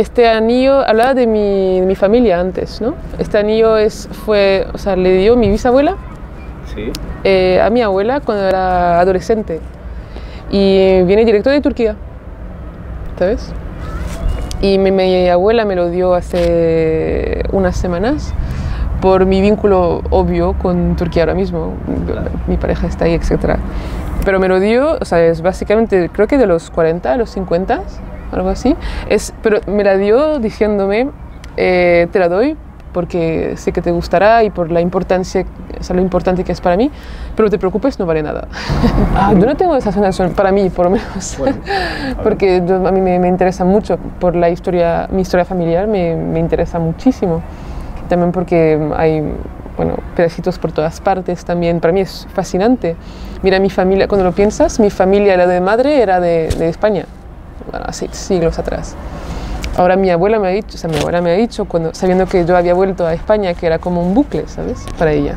este anillo, hablaba de mi, de mi familia antes, ¿no? Este anillo es, fue, o sea, le dio mi bisabuela Sí. eh, a mi abuela cuando era adolescente. Y viene directo de Turquía, ¿sabes? Y mi, mi abuela me lo dio hace unas semanas por mi vínculo obvio con Turquía ahora mismo. Mi pareja está ahí, etc. Pero me lo dio, o sea, es básicamente, creo que de los 40 a los 50, algo así. Es, pero me la dio diciéndome, eh, te la doy porque sé que te gustará y por la importancia, o sea, lo importante que es para mí, pero te preocupes, no vale nada. Ah, yo no tengo esa sensación, para mí por lo menos, Bueno, a porque yo- a mí me, me interesa mucho por la historia, mi historia familiar me, me interesa muchísimo. También porque hay, bueno, pedacitos por todas partes también, para mí es fascinante. Mira, mi familia, cuando lo piensas, mi familia, la de madre, era de, de España, bueno, siglos atrás. Ahora mi abuela me ha dicho, o sea, mi abuela me ha dicho, cuando, sabiendo que yo había vuelto a España, que era como un bucle, ¿sabes? Para ella.